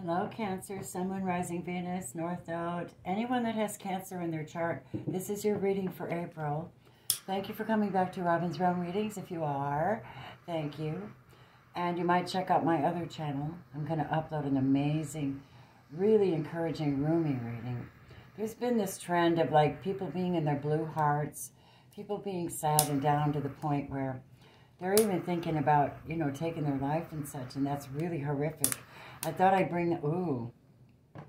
Hello, Cancer, Sun, Moon, Rising, Venus, North Node. Anyone that has Cancer in their chart, this is your reading for April. Thank you for coming back to Robin's Realm Readings. If you are, thank you. And you might check out my other channel. I'm going to upload an amazing, really encouraging Rumi reading. There's been this trend of like people being in their blue hearts, people being sad and down to the point where they're even thinking about, you know, taking their life and such, and that's really horrific. I thought I'd bring ooh,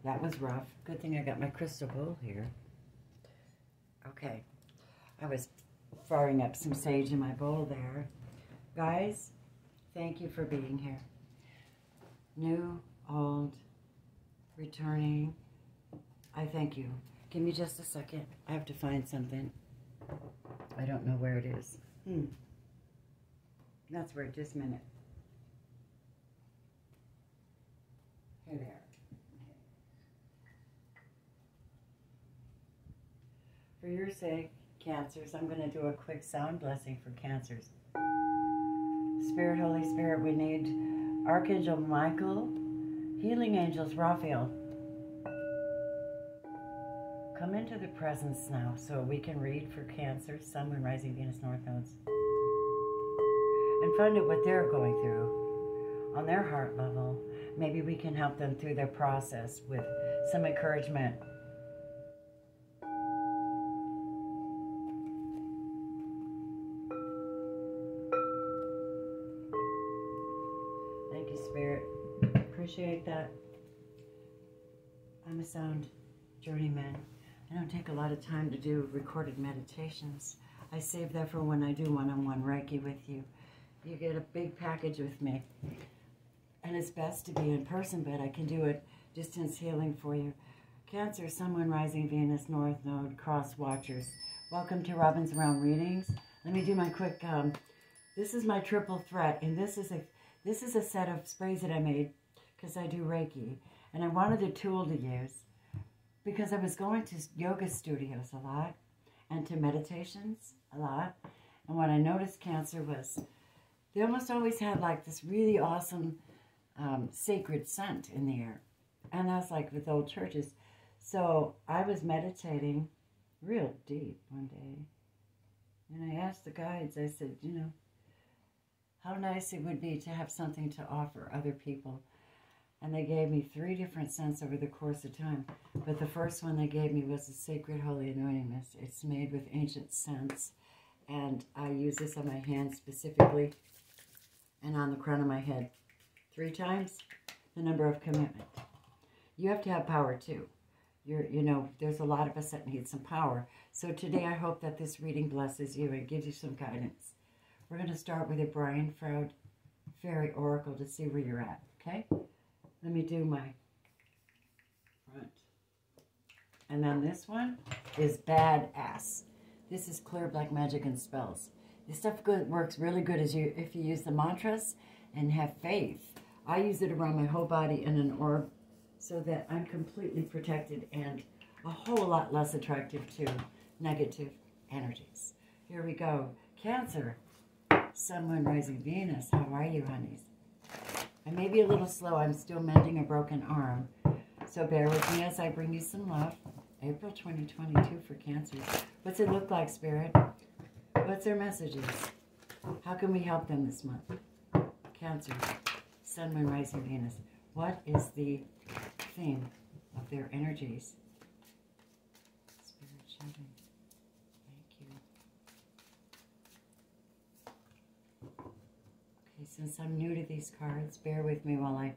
that was rough. Good thing I got my crystal bowl here. Okay, I was firing up some sage in my bowl there. Guys, thank you for being here. New, old, returning, I thank you. Give me just a second. I have to find something. I don't know where it is. Hmm. That's where, just a minute. Here they are. For your sake, Cancers, I'm going to do a quick sound blessing for Cancers. Spirit, Holy Spirit, we need Archangel Michael, Healing Angels, Raphael. Come into the presence now so we can read for Cancer, Sun, Moon, Rising, Venus, North Nodes. And find out what they're going through on their heart level. Maybe we can help them through their process with some encouragement Thank you, Spirit. I appreciate that. I'm a sound journeyman. I don't take a lot of time to do recorded meditations. I save that for when I do one-on-one -on -one Reiki with you. You get a big package with me. And it's best to be in person, but I can do it distance healing for you. Cancer, Moon, Rising, Venus, North Node, Cross Watchers. Welcome to Robin's Realm Readings. Let me do my quick, um, this is my triple threat, and this is a this is a set of sprays that I made because I do Reiki. And I wanted a tool to use because I was going to yoga studios a lot and to meditations a lot. And what I noticed cancer was they almost always had like this really awesome um, sacred scent in the air. And that's like with old churches. So I was meditating real deep one day. And I asked the guides, I said, you know, how nice it would be to have something to offer other people and they gave me three different scents over the course of time. But the first one they gave me was the Sacred Holy Anointing Mist. It's made with ancient scents, and I use this on my hand specifically and on the crown of my head. Three times the number of commitment. You have to have power too. You're, you know, there's a lot of us that need some power. So today I hope that this reading blesses you and gives you some guidance. We're going to start with a Brian Froud Fairy Oracle to see where you're at, okay? Let me do my front. And then this one is Badass. This is Clear Black Magic and Spells. This stuff good, works really good as you if you use the mantras and have faith. I use it around my whole body in an orb so that I'm completely protected and a whole lot less attractive to negative energies. Here we go. Cancer, Sun, Moon, Rising, Venus. How are you, honeys? I may be a little slow. I'm still mending a broken arm. So bear with me as I bring you some love. April 2022 for Cancer. What's it look like, Spirit? What's their messages? How can we help them this month? Cancer, Sun, Moon, Rising, Venus. What is the theme of their energies? Spirit, showing. since I'm new to these cards, bear with me while I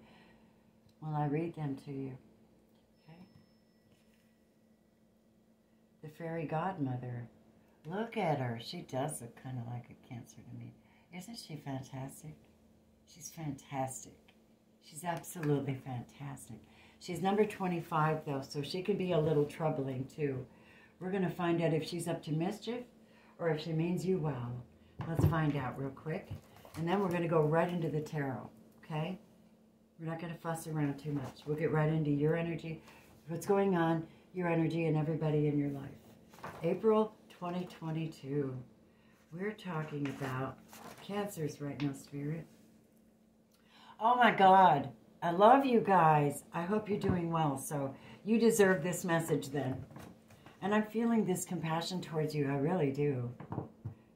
while I read them to you. Okay? The fairy godmother. Look at her. She does look kind of like a cancer to me. Isn't she fantastic? She's fantastic. She's absolutely fantastic. She's number 25, though, so she can be a little troubling, too. We're going to find out if she's up to mischief or if she means you well. Let's find out real quick. And then we're going to go right into the tarot, okay? We're not going to fuss around too much. We'll get right into your energy, what's going on, your energy, and everybody in your life. April 2022. We're talking about cancers right now, Spirit. Oh my God. I love you guys. I hope you're doing well. So you deserve this message then. And I'm feeling this compassion towards you. I really do.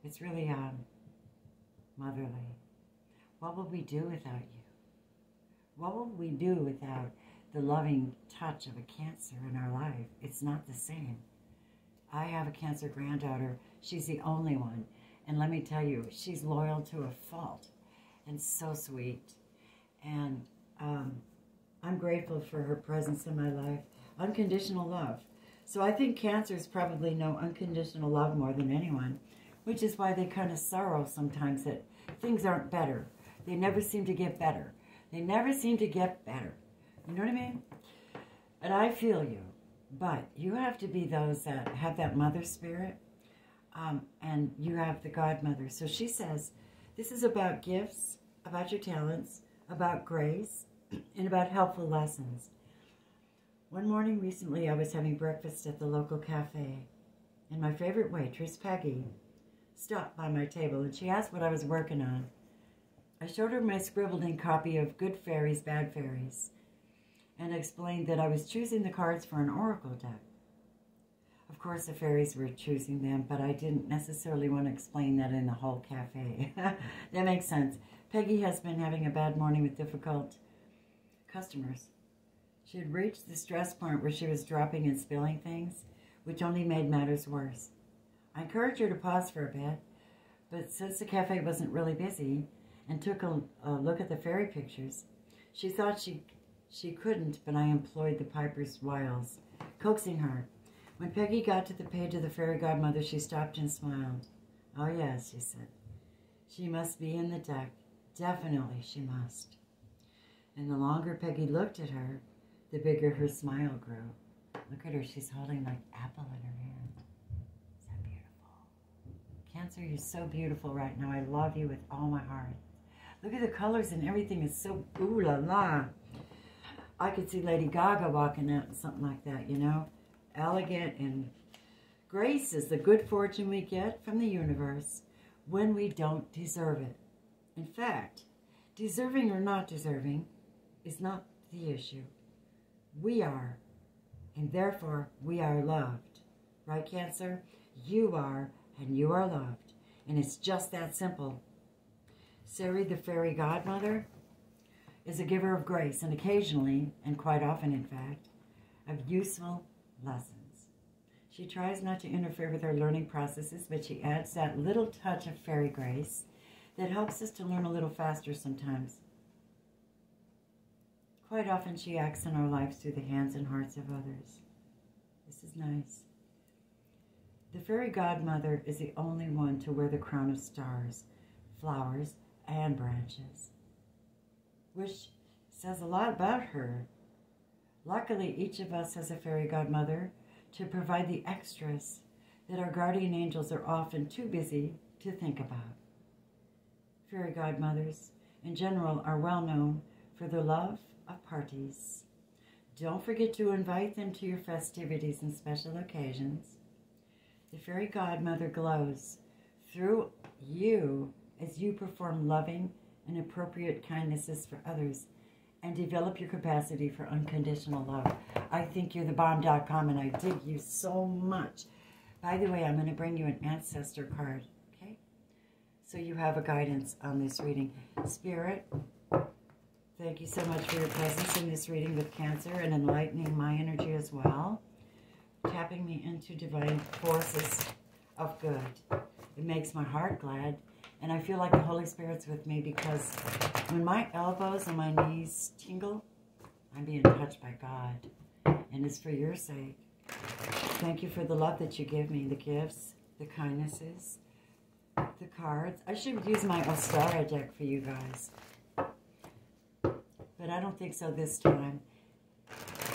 It's really um, motherly. What will we do without you? What will we do without the loving touch of a cancer in our life? It's not the same. I have a cancer granddaughter. She's the only one. And let me tell you, she's loyal to a fault and so sweet. And um, I'm grateful for her presence in my life. Unconditional love. So I think cancers probably know unconditional love more than anyone, which is why they kind of sorrow sometimes that things aren't better. They never seem to get better. They never seem to get better. You know what I mean? And I feel you. But you have to be those that have that mother spirit. Um, and you have the godmother. So she says, this is about gifts, about your talents, about grace, and about helpful lessons. One morning recently, I was having breakfast at the local cafe, and my favorite waitress, Peggy, stopped by my table and she asked what I was working on. I showed her my scribbled in copy of Good Fairies, Bad Fairies, and explained that I was choosing the cards for an oracle deck. Of course, the fairies were choosing them, but I didn't necessarily want to explain that in the whole cafe. that makes sense. Peggy has been having a bad morning with difficult customers. She had reached the stress point where she was dropping and spilling things, which only made matters worse. I encouraged her to pause for a bit, but since the cafe wasn't really busy and took a, a look at the fairy pictures, she thought she, she couldn't, but I employed the piper's wiles, coaxing her. When Peggy got to the page of the fairy godmother, she stopped and smiled. Oh, yes, she said. She must be in the deck. Definitely she must. And the longer Peggy looked at her, the bigger her smile grew. Look at her, she's holding like apple in her hand. Is that beautiful? Cancer, you're so beautiful right now. I love you with all my heart. Look at the colors and everything is so ooh la la. I could see Lady Gaga walking out in something like that, you know? Elegant and grace is the good fortune we get from the universe when we don't deserve it. In fact, deserving or not deserving is not the issue. We are, and therefore we are loved. Right, Cancer? You are, and you are loved. And it's just that simple. Sari, the fairy godmother, is a giver of grace, and occasionally, and quite often in fact, of useful lessons. She tries not to interfere with our learning processes, but she adds that little touch of fairy grace that helps us to learn a little faster sometimes. Quite often she acts in our lives through the hands and hearts of others. This is nice. The fairy godmother is the only one to wear the crown of stars, flowers, and branches, which says a lot about her. Luckily, each of us has a fairy godmother to provide the extras that our guardian angels are often too busy to think about fairy godmothers in general are well known for their love of parties. Don't forget to invite them to your festivities and special occasions. The fairy godmother glows through you as you perform loving and appropriate kindnesses for others and develop your capacity for unconditional love. I think you're the bomb.com and I dig you so much. By the way, I'm going to bring you an ancestor card so you have a guidance on this reading. Spirit, thank you so much for your presence in this reading with Cancer and enlightening my energy as well. Tapping me into divine forces of good. It makes my heart glad. And I feel like the Holy Spirit's with me because when my elbows and my knees tingle, I'm being touched by God. And it's for your sake. Thank you for the love that you give me, the gifts, the kindnesses, the cards. I should use my Ostara deck for you guys. But I don't think so this time.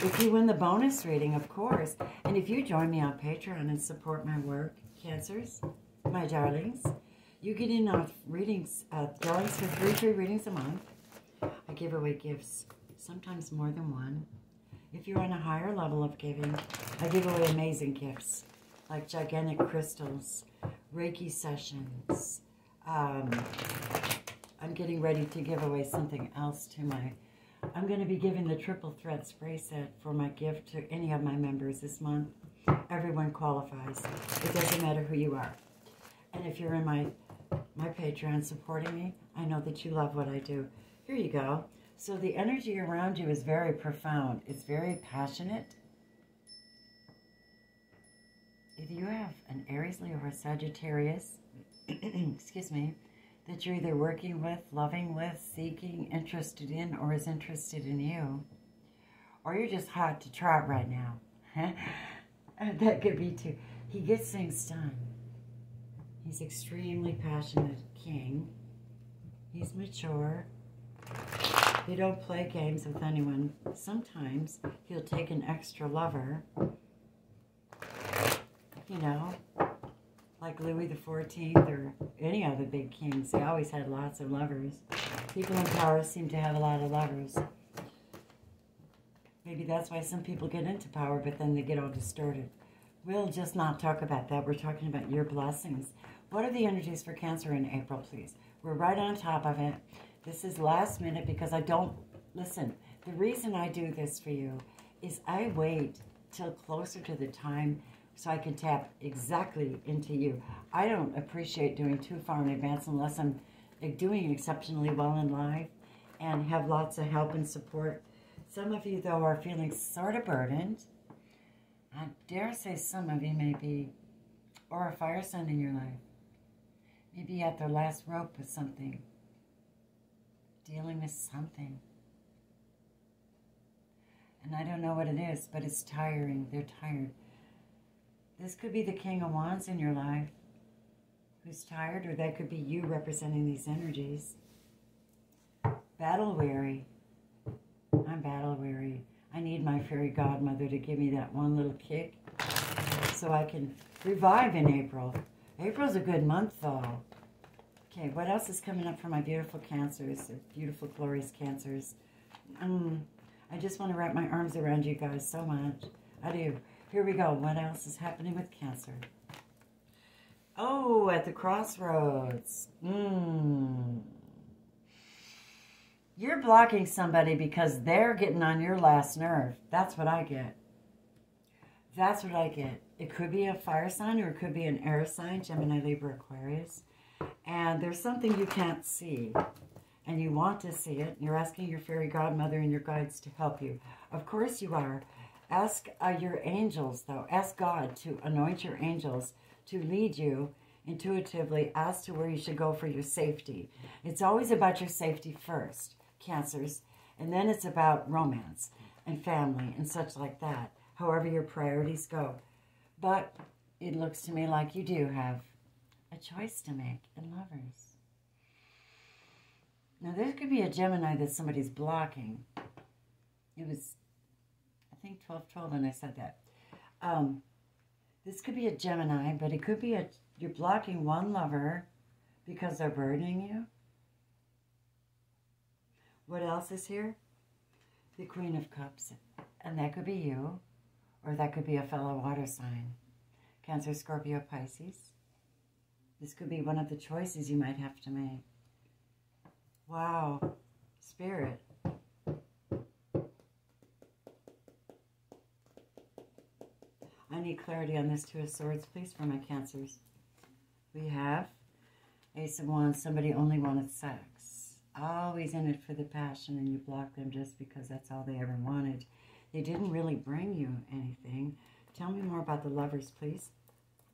If you win the bonus reading, of course, and if you join me on Patreon and support my work, Cancers, my darlings, you get in on readings, uh, drawings for three free readings a month. I give away gifts, sometimes more than one. If you're on a higher level of giving, I give away amazing gifts, like gigantic crystals, Reiki sessions. Um, I'm getting ready to give away something else to my I'm going to be giving the triple threat spray set for my gift to any of my members this month. Everyone qualifies. It doesn't matter who you are. And if you're in my my Patreon supporting me, I know that you love what I do. Here you go. So the energy around you is very profound. It's very passionate. If you have an Aries, Leo, or Sagittarius, excuse me, that you're either working with, loving with, seeking, interested in, or is interested in you, or you're just hot to trot right now. that could be too. He gets things done. He's extremely passionate king. He's mature. He don't play games with anyone. Sometimes he'll take an extra lover. You know, like Louis XIV or any other big kings. They always had lots of lovers. People in power seem to have a lot of lovers. Maybe that's why some people get into power, but then they get all distorted. We'll just not talk about that. We're talking about your blessings. What are the energies for Cancer in April, please? We're right on top of it. This is last minute because I don't, listen, the reason I do this for you is I wait till closer to the time so I can tap exactly into you. I don't appreciate doing too far in advance unless I'm doing exceptionally well in life and have lots of help and support. Some of you, though, are feeling sort of burdened. I dare say some of you may be, or a fire sign in your life. Maybe at their last rope with something. Dealing with something. And I don't know what it is, but it's tiring. They're tired. This could be the King of Wands in your life who's tired, or that could be you representing these energies. Battle weary. I'm battle weary. I need my fairy godmother to give me that one little kick so I can revive in April. April's a good month, though. Okay, what else is coming up for my beautiful cancers, beautiful, glorious cancers? Um, I just want to wrap my arms around you guys so much. I do. Here we go. What else is happening with Cancer? Oh, at the crossroads. Hmm. You're blocking somebody because they're getting on your last nerve. That's what I get. That's what I get. It could be a fire sign or it could be an air sign, Gemini, Libra, Aquarius. And there's something you can't see. And you want to see it. You're asking your fairy godmother and your guides to help you. Of course you are. Ask uh, your angels, though. Ask God to anoint your angels to lead you intuitively as to where you should go for your safety. It's always about your safety first, cancers, and then it's about romance and family and such like that, however your priorities go. But it looks to me like you do have a choice to make in lovers. Now, there could be a Gemini that somebody's blocking. It was think 12, 12 when I said that. Um, this could be a Gemini, but it could be a, you're blocking one lover because they're burdening you. What else is here? The Queen of Cups. And that could be you, or that could be a fellow water sign. Cancer, Scorpio, Pisces. This could be one of the choices you might have to make. Wow. Spirit. Need clarity on this Two of Swords, please, for my cancers. We have Ace of Wands, somebody only wanted sex. Always in it for the passion, and you block them just because that's all they ever wanted. They didn't really bring you anything. Tell me more about the lovers, please,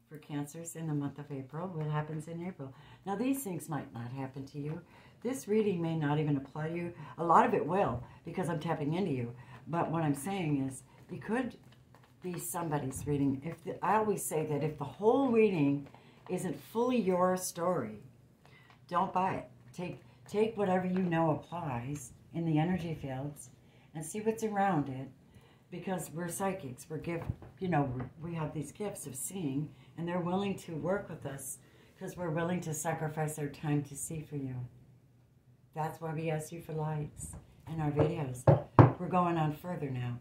for cancers in the month of April. What happens in April? Now, these things might not happen to you. This reading may not even apply to you. A lot of it will, because I'm tapping into you. But what I'm saying is, you could be somebody's reading. If the, I always say that if the whole reading isn't fully your story, don't buy it. Take take whatever you know applies in the energy fields and see what's around it because we're psychics. We're gift, you know, we have these gifts of seeing and they're willing to work with us because we're willing to sacrifice our time to see for you. That's why we ask you for likes in our videos. We're going on further now.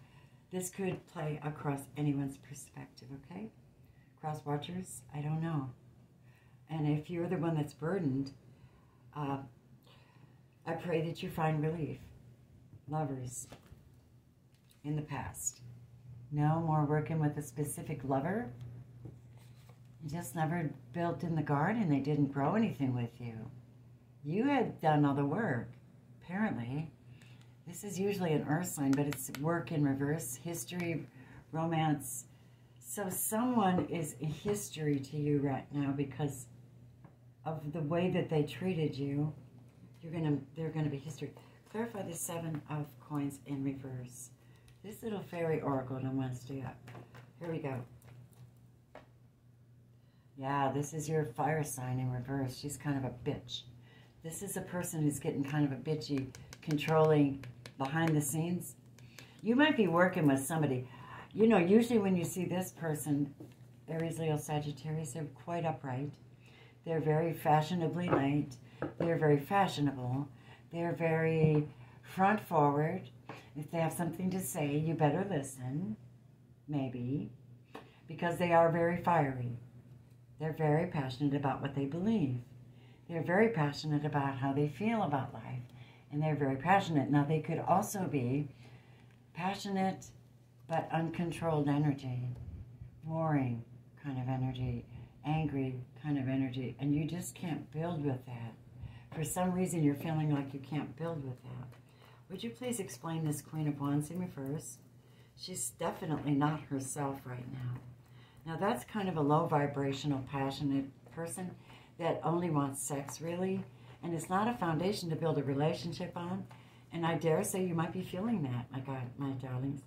This could play across anyone's perspective, okay? Cross watchers, I don't know. And if you're the one that's burdened, uh, I pray that you find relief. lovers in the past. No more working with a specific lover. You just never built in the garden. They didn't grow anything with you. You had done all the work, apparently. This is usually an earth sign, but it's work in reverse, history, romance. So someone is a history to you right now because of the way that they treated you. You're gonna, they're gonna be history. Clarify the seven of coins in reverse. This little fairy oracle don't want to stay up. Here we go. Yeah, this is your fire sign in reverse. She's kind of a bitch. This is a person who's getting kind of a bitchy, controlling behind the scenes. You might be working with somebody. You know, usually when you see this person, Aries, Leo, Sagittarius, they're quite upright. They're very fashionably late. They're very fashionable. They're very front forward. If they have something to say, you better listen, maybe, because they are very fiery. They're very passionate about what they believe. They're very passionate about how they feel about life. And they're very passionate. Now, they could also be passionate but uncontrolled energy, warring kind of energy, angry kind of energy. And you just can't build with that. For some reason, you're feeling like you can't build with that. Would you please explain this Queen of Wands in reverse? She's definitely not herself right now. Now, that's kind of a low vibrational, passionate person that only wants sex, really. And it's not a foundation to build a relationship on. And I dare say you might be feeling that, my God, my darlings.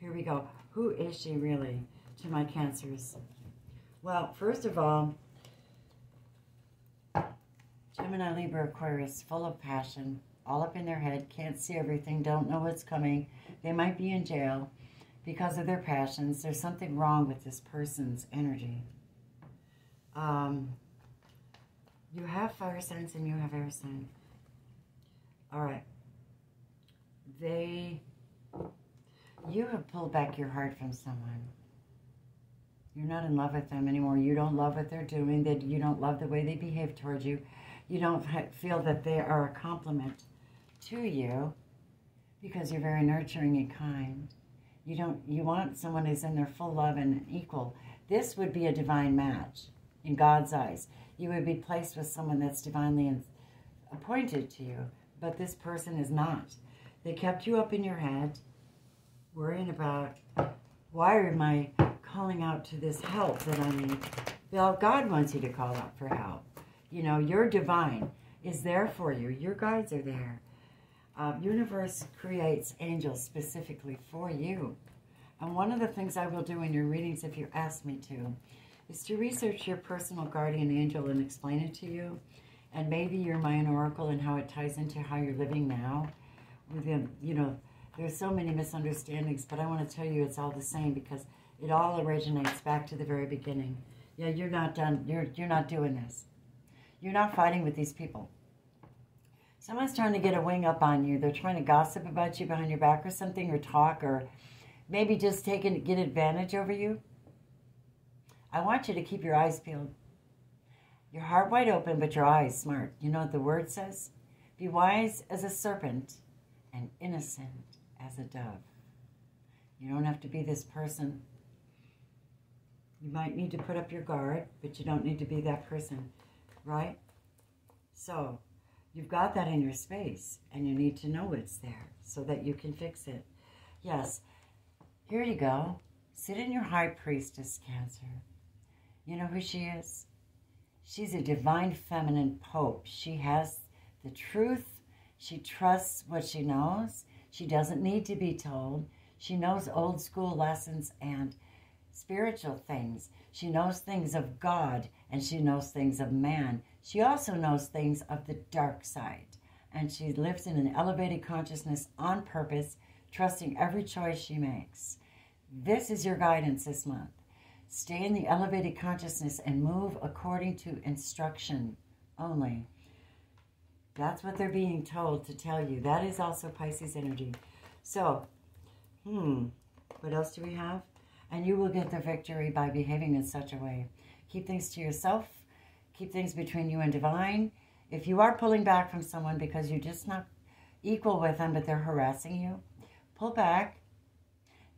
Here we go. Who is she really to my cancers? Well, first of all, Gemini, Libra, Aquarius, full of passion, all up in their head, can't see everything, don't know what's coming. They might be in jail because of their passions. There's something wrong with this person's energy. Um, you have fire signs and you have air sign. All right. They, you have pulled back your heart from someone. You're not in love with them anymore. You don't love what they're doing. That you don't love the way they behave towards you. You don't feel that they are a compliment to you because you're very nurturing and kind. You don't you want someone who's in their full love and equal. This would be a divine match in God's eyes. You would be placed with someone that's divinely appointed to you, but this person is not. They kept you up in your head, worrying about why am I calling out to this help that I need? Well, God wants you to call out for help. You know, your divine is there for you. Your guides are there uh, universe creates angels specifically for you. And one of the things I will do in your readings, if you ask me to, is to research your personal guardian angel and explain it to you. And maybe your Mayan oracle and how it ties into how you're living now. Within, you know, there's so many misunderstandings, but I want to tell you it's all the same because it all originates back to the very beginning. Yeah, you're not done. You're you're not doing this. You're not fighting with these people. Someone's trying to get a wing up on you. They're trying to gossip about you behind your back or something, or talk, or maybe just take and get advantage over you. I want you to keep your eyes peeled. Your heart wide open, but your eyes smart. You know what the word says? Be wise as a serpent and innocent as a dove. You don't have to be this person. You might need to put up your guard, but you don't need to be that person, right? So, You've got that in your space, and you need to know it's there so that you can fix it. Yes, here you go. Sit in your high priestess, Cancer. You know who she is? She's a divine feminine pope. She has the truth. She trusts what she knows. She doesn't need to be told. She knows old school lessons and spiritual things. She knows things of God and she knows things of man. She also knows things of the dark side. And she lives in an elevated consciousness on purpose, trusting every choice she makes. This is your guidance this month. Stay in the elevated consciousness and move according to instruction only. That's what they're being told to tell you. That is also Pisces energy. So, hmm, what else do we have? And you will get the victory by behaving in such a way. Keep things to yourself. Keep things between you and divine. If you are pulling back from someone because you're just not, equal with them, but they're harassing you. Pull back.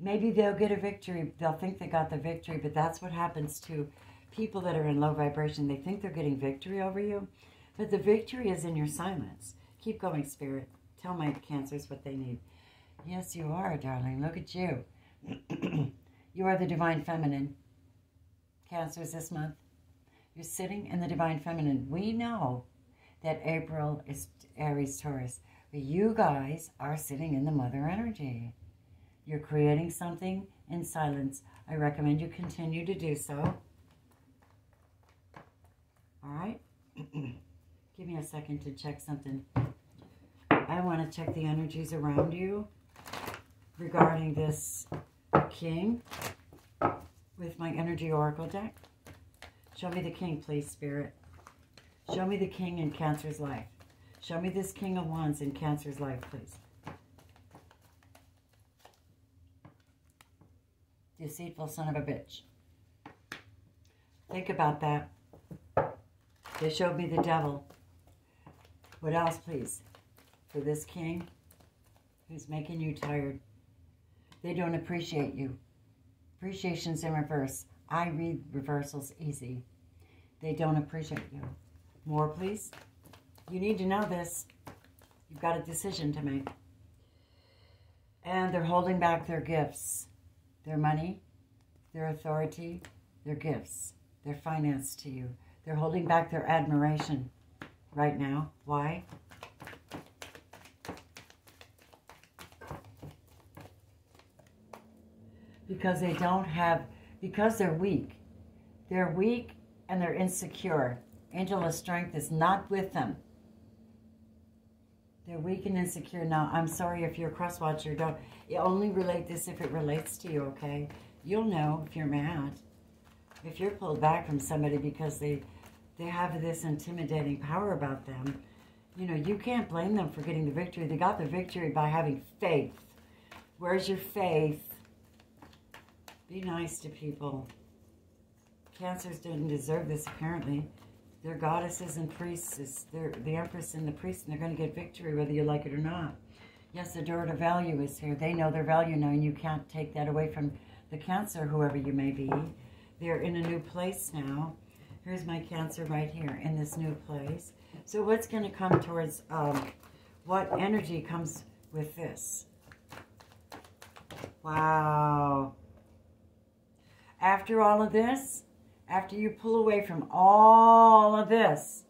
Maybe they'll get a victory. They'll think they got the victory, but that's what happens to people that are in low vibration. They think they're getting victory over you, but the victory is in your silence. Keep going, Spirit. Tell my cancers what they need. Yes, you are, darling. Look at you. you are the divine feminine. Cancers this month. You're sitting in the divine feminine. We know that April is Aries Taurus, but you guys are sitting in the mother energy. You're creating something in silence. I recommend you continue to do so. All right? Give me a second to check something. I want to check the energies around you regarding this king with my energy oracle deck. Show me the king, please, spirit. Show me the king in Cancer's life. Show me this king of wands in Cancer's life, please. Deceitful son of a bitch. Think about that. They showed me the devil. What else, please? For this king who's making you tired. They don't appreciate you. Appreciation's in reverse. I read reversals easy. They don't appreciate you. More, please. You need to know this. You've got a decision to make. And they're holding back their gifts. Their money, their authority, their gifts, their finance to you. They're holding back their admiration right now. Why? because they don't have, because they're weak. They're weak and they're insecure. Angel of strength is not with them. They're weak and insecure. Now, I'm sorry if you're a cross watcher. Don't you only relate this if it relates to you, okay? You'll know if you're mad. If you're pulled back from somebody because they they have this intimidating power about them, you know, you can't blame them for getting the victory. They got the victory by having faith. Where's your faith? Be nice to people. Cancers didn't deserve this, apparently. They're goddesses and priests. They're the empress and the priest, and they're going to get victory whether you like it or not. Yes, the door to value is here. They know their value now, and you can't take that away from the cancer, whoever you may be. They're in a new place now. Here's my cancer right here in this new place. So what's going to come towards, um, what energy comes with this? Wow. After all of this, after you pull away from all of this,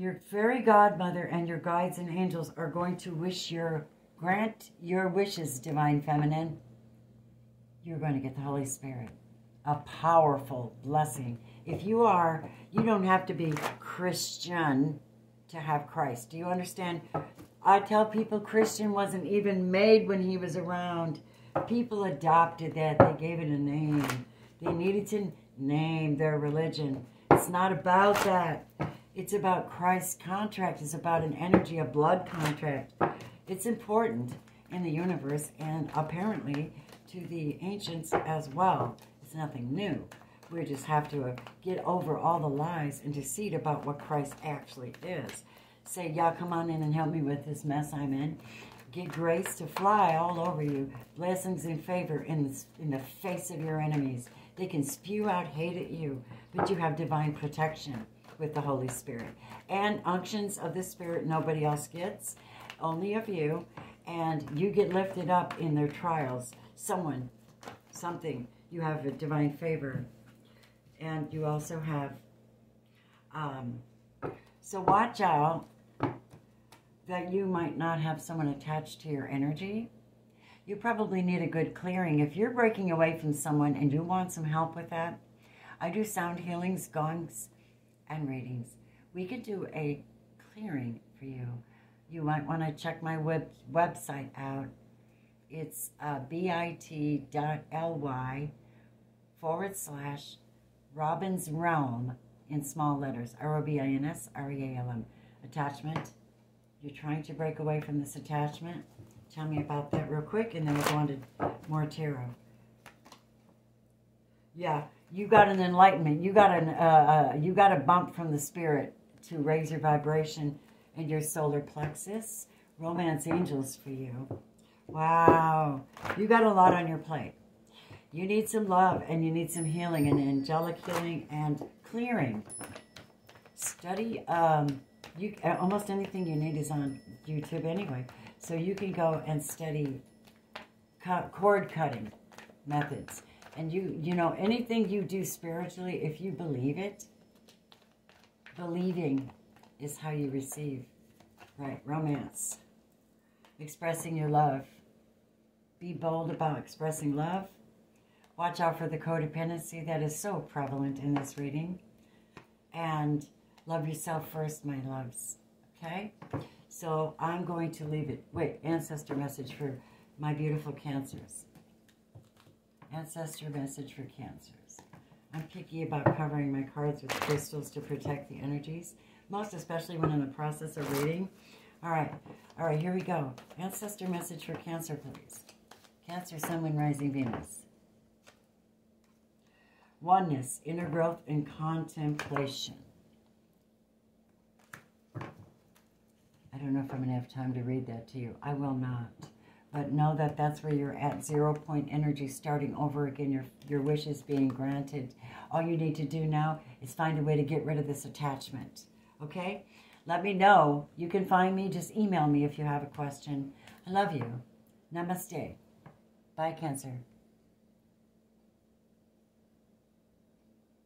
your fairy godmother and your guides and angels are going to wish your, grant your wishes, divine feminine. You're going to get the Holy Spirit. A powerful blessing. If you are, you don't have to be Christian to have Christ. Do you understand? I tell people Christian wasn't even made when he was around. People adopted that. They gave it a name. They needed to name their religion. It's not about that. It's about Christ's contract. It's about an energy, a blood contract. It's important in the universe and apparently to the ancients as well. It's nothing new. We just have to uh, get over all the lies and deceit about what Christ actually is. Say, y'all come on in and help me with this mess I'm in. Get grace to fly all over you. Blessings and favor in in the face of your enemies. They can spew out hate at you, but you have divine protection with the Holy Spirit. And unctions of the Spirit nobody else gets, only of you. And you get lifted up in their trials. Someone, something, you have a divine favor. And you also have, um, so watch out that you might not have someone attached to your energy, you probably need a good clearing. If you're breaking away from someone and you want some help with that, I do sound healings, gongs, and readings. We could do a clearing for you. You might want to check my web website out. It's uh, bit.ly forward slash Robin's Realm in small letters, R-O-B-I-N-S, R-E-A-L-M. Attachment you're trying to break away from this attachment. Tell me about that real quick, and then we'll go on to more tarot. Yeah, you got an enlightenment. You got an uh, uh, you got a bump from the spirit to raise your vibration and your solar plexus. Romance angels for you. Wow. You got a lot on your plate. You need some love and you need some healing and angelic healing and clearing. Study, um, you almost anything you need is on YouTube anyway. So you can go and study cord cutting methods. And you, you know, anything you do spiritually, if you believe it, believing is how you receive, right? Romance. Expressing your love. Be bold about expressing love. Watch out for the codependency that is so prevalent in this reading. And love yourself first, my loves. Okay? So I'm going to leave it. Wait, ancestor message for my beautiful cancers. Ancestor message for cancers. I'm picky about covering my cards with crystals to protect the energies, most especially when in the process of reading. All right, all right, here we go. Ancestor message for Cancer, please. Cancer, Sun, Moon, Rising, Venus. Oneness, inner growth, and contemplation. I don't know if I'm going to have time to read that to you. I will not. But know that that's where you're at zero point energy, starting over again. Your, your wish is being granted. All you need to do now is find a way to get rid of this attachment. Okay? Let me know. You can find me. Just email me if you have a question. I love you. Namaste. Bye, Cancer.